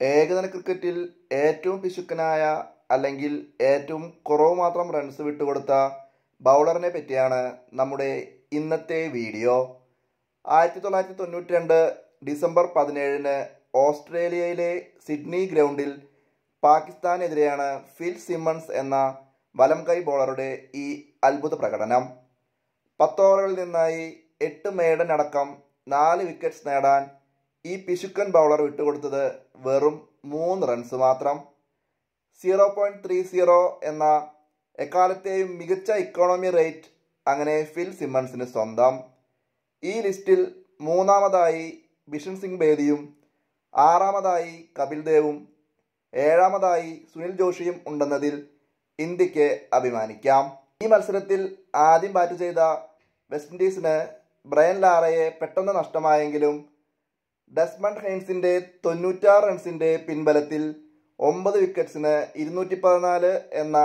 ഏകദിന ക്രിക്കറ്റിൽ ഏറ്റവും പിശുക്കനായ അല്ലെങ്കിൽ ഏറ്റവും കുറവ് മാത്രം റൺസ് വിട്ടുകൊടുത്ത ബൗളറിനെ പറ്റിയാണ് നമ്മുടെ ഇന്നത്തെ വീഡിയോ ആയിരത്തി തൊള്ളായിരത്തി തൊണ്ണൂറ്റി രണ്ട് ഡിസംബർ പതിനേഴിന് ഓസ്ട്രേലിയയിലെ സിഡ്നി ഗ്രൗണ്ടിൽ പാകിസ്ഥാനെതിരെയാണ് ഫിൽ സിമ്മൺസ് എന്ന വലം കൈ ബോളറുടെ ഈ അത്ഭുത പ്രകടനം. പത്ത് ഓവറുകളിൽ നിന്നായി എട്ട് മേഡൻ അടക്കം നാല് വിക്കറ്റ്സ് നേടാൻ ഈ പിശുക്കൻ ബൗളർ വിട്ടുകൊടുത്തത് വെറും മൂന്ന് റൺസ് മാത്രം. സീറോ പോയിന്റ് ത്രീ സീറോ എന്ന എക്കാലത്തെയും മികച്ച ഇക്കോണമി റേറ്റ് അങ്ങനെ ഫിൽ സിമ്മൺസിന് സ്വന്തം. ഈ ലിസ്റ്റിൽ മൂന്നാമതായി ബിഷൻ സിംഗ് ബേദിയും ആറാമതായി കപിൽ ദേവും ഏഴാമതായി സുനിൽ ജോഷിയും ഉണ്ടെന്നതിൽ ഇന്ത്യയ്ക്ക് അഭിമാനിക്കാം. ഈ മത്സരത്തിൽ ആദ്യം ബാറ്റ് ചെയ്ത വെസ്റ്റ് ഇൻഡീസിന് ബ്രയൻ ലാറയെ പെട്ടെന്ന് നഷ്ടമായെങ്കിലും ഡെസ്മണ്ട് ഹെയ്ൻസിന്റെ തൊണ്ണൂറ്റാറ് റൺസിന്റെ പിൻബലത്തിൽ ഒമ്പത് വിക്കറ്റ്സിന് ഇരുന്നൂറ്റി പതിനാല് എന്ന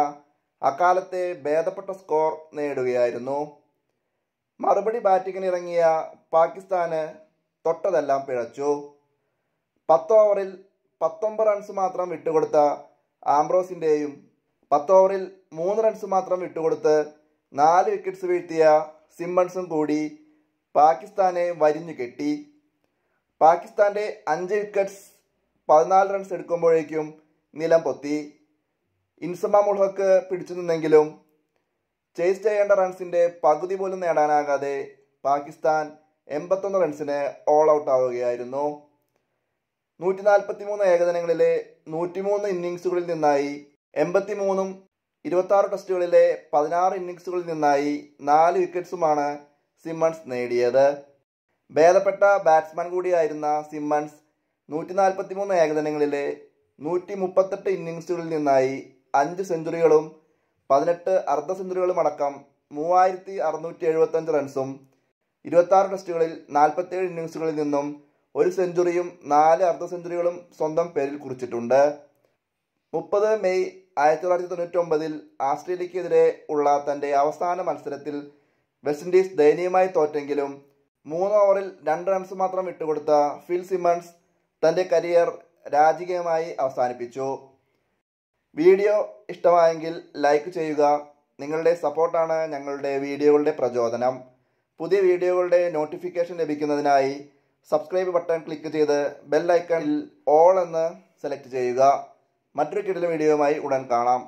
അക്കാലത്തെ ഭേദപ്പെട്ട സ്കോർ നേടുകയായിരുന്നു. മറുപടി ബാറ്റിങ്ങിനിറങ്ങിയ പാകിസ്ഥാന് തൊട്ടതെല്ലാം പിഴച്ചു. പത്ത് ഓവറിൽ പത്തൊമ്പത് റൺസ് മാത്രം വിട്ടുകൊടുത്ത ആംബ്രോസിന്റെയും പത്ത് ഓവറിൽ മൂന്ന് റൺസ് മാത്രം വിട്ടുകൊടുത്ത് നാല് വിക്കറ്റ്സ് വീഴ്ത്തിയ സിമ്മൺസും കൂടി പാകിസ്ഥാനെ വരിഞ്ഞു കെട്ടി. പാകിസ്ഥാന്റെ അഞ്ച് വിക്കറ്റ്സ് പതിനാല് റൺസ് എടുക്കുമ്പോഴേക്കും നിലം പൊത്തി. ഇൻസമ മുൾഹക്ക് പിടിച്ചു നിന്നെങ്കിലും ചേസ് ചെയ്യേണ്ട റൺസിന്റെ പകുതി പോലും നേടാനാകാതെ പാകിസ്ഥാൻ എൺപത്തൊന്ന് റൺസിന് ഓൾ ഔട്ട് ആവുകയായിരുന്നു. നൂറ്റി നാൽപ്പത്തി മൂന്ന് ഏകദിനങ്ങളിലെ നൂറ്റിമൂന്ന് ഇന്നിങ്സുകളിൽ നിന്നായി എൺപത്തി മൂന്നും ഇരുപത്തി ആറ് ടെസ്റ്റുകളിലെ പതിനാറ് ഇന്നിങ്സുകളിൽ നിന്നായി നാല് വിക്കറ്റ്സുമാണ് സിമ്മൺസ് നേടിയത്. ഭേദപ്പെട്ട ബാറ്റ്സ്മാൻ കൂടിയായിരുന്ന സിമ്മൺസ് നൂറ്റി നാൽപ്പത്തി മൂന്ന് ഏകദിനങ്ങളിലെ നൂറ്റി മുപ്പത്തെട്ട് ഇന്നിങ്സുകളിൽ നിന്നായി അഞ്ച് സെഞ്ചുറികളും പതിനെട്ട് അർദ്ധ സെഞ്ചുറികളും അടക്കം മൂവായിരത്തി അറുന്നൂറ്റി എഴുപത്തഞ്ച് റൺസും ഇരുപത്താറ് ടെസ്റ്റുകളിൽ നാൽപ്പത്തേഴ് ഇന്നിങ്സുകളിൽ നിന്നും ഒരു സെഞ്ചുറിയും നാല് അർദ്ധ സെഞ്ചുറികളും സ്വന്തം പേരിൽ കുറിച്ചിട്ടുണ്ട്. മുപ്പത് മെയ് ആയിരത്തി തൊള്ളായിരത്തി തൊണ്ണൂറ്റി ഒമ്പതിൽ ആസ്ട്രേലിയക്കെതിരെ ഉള്ള തന്റെ അവസാന മത്സരത്തിൽ വെസ്റ്റ് ഇൻഡീസ് ദയനീയമായി തോറ്റെങ്കിലും മൂന്ന് ഓവറിൽ രണ്ട് റൺസ് മാത്രം വിട്ടുകൊടുത്ത ഫിൽ സിമൺസ് തന്റെ കരിയർ രാജകീയമായി അവസാനിപ്പിച്ചു. വീഡിയോ ഇഷ്ടമായെങ്കിൽ ലൈക്ക് ചെയ്യുക. നിങ്ങളുടെ സപ്പോർട്ടാണ് ഞങ്ങളുടെ വീഡിയോകളുടെ പ്രചോദനം. പുതിയ വീഡിയോകളുടെ നോട്ടിഫിക്കേഷൻ ലഭിക്കുന്നതിനായി സബ്സ്ക്രൈബ് ബട്ടൺ ക്ലിക്ക് ചെയ്ത് ബെൽ ഐക്കണിൽ ഓൾ എന്ന് സെലക്ട് ചെയ്യുക. മറ്റൊരു കിടിലൻ വീഡിയോയുമായി ഉടൻ കാണാം.